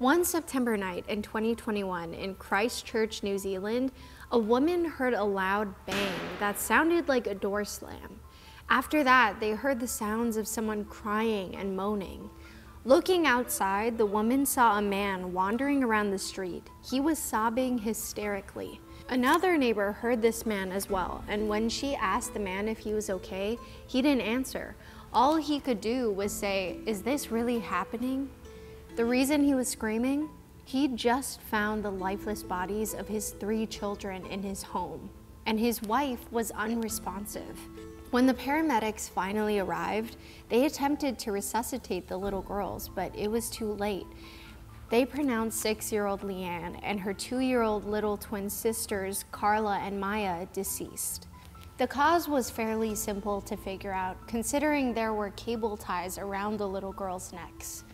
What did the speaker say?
One September night in 2021 in Christchurch, New Zealand, a woman heard a loud bang that sounded like a door slam. After that, they heard the sounds of someone crying and moaning. Looking outside, the woman saw a man wandering around the street. He was sobbing hysterically. Another neighbor heard this man as well, and when she asked the man if he was okay, he didn't answer. All he could do was say, Is this really happening? The reason he was screaming? He just found the lifeless bodies of his three children in his home, and his wife was unresponsive. When the paramedics finally arrived, they attempted to resuscitate the little girls, but it was too late. They pronounced six year old Liane and her two year old little twin sisters, Karla and Maya, deceased. The cause was fairly simple to figure out, considering there were cable ties around the little girls' necks.